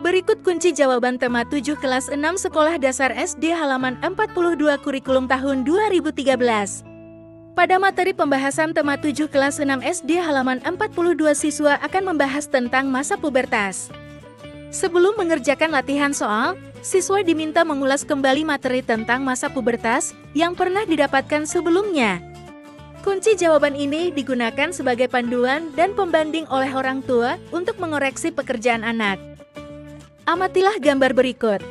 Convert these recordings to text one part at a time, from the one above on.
Berikut kunci jawaban tema 7 kelas 6 Sekolah Dasar SD halaman 42 kurikulum tahun 2013. Pada materi pembahasan tema 7 kelas 6 SD halaman 42 siswa akan membahas tentang masa pubertas. Sebelum mengerjakan latihan soal, siswa diminta mengulas kembali materi tentang masa pubertas yang pernah didapatkan sebelumnya. Kunci jawaban ini digunakan sebagai panduan dan pembanding oleh orang tua untuk mengoreksi pekerjaan anak. Amatilah gambar berikut.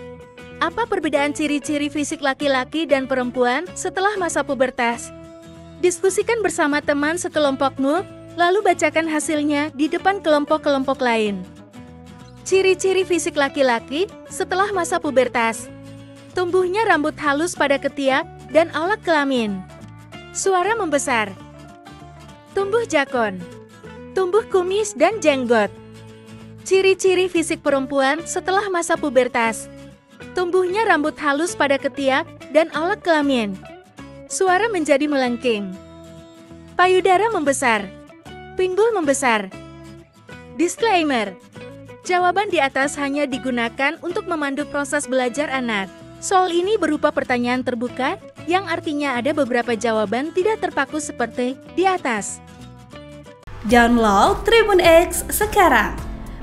Apa perbedaan ciri-ciri fisik laki-laki dan perempuan setelah masa pubertas? Diskusikan bersama teman sekelompokmu, lalu bacakan hasilnya di depan kelompok-kelompok lain. Ciri-ciri fisik laki-laki setelah masa pubertas. Tumbuhnya rambut halus pada ketiak dan alat kelamin. Suara membesar. Tumbuh jakon. Tumbuh kumis dan jenggot. Ciri-ciri fisik perempuan setelah masa pubertas. Tumbuhnya rambut halus pada ketiak dan alat kelamin. Suara menjadi melengking. Payudara membesar. Pinggul membesar. Disclaimer. Jawaban di atas hanya digunakan untuk memandu proses belajar anak. Soal ini berupa pertanyaan terbuka yang artinya ada beberapa jawaban tidak terpaku seperti di atas. Download Tribun X sekarang